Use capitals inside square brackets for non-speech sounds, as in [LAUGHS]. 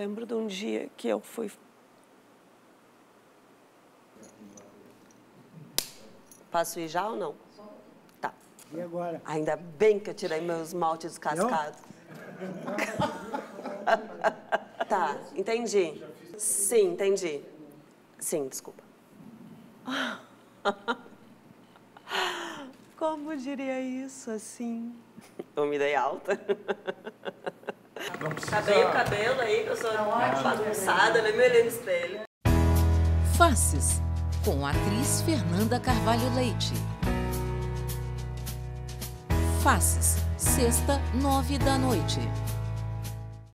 lembro de um dia que eu fui. Posso ir já ou não? Tá. E agora? Ainda bem que eu tirei meu esmalte descascado. [LAUGHS] tá, entendi. Sim, entendi. Sim, desculpa. Como diria isso assim? Eu me dei alta. [LAUGHS] Não precisa... Acabei o cabelo aí, que eu sou bagunçada, nem me olhei no espelho. Faces, com a atriz Fernanda Carvalho Leite. Faces, sexta, nove da noite.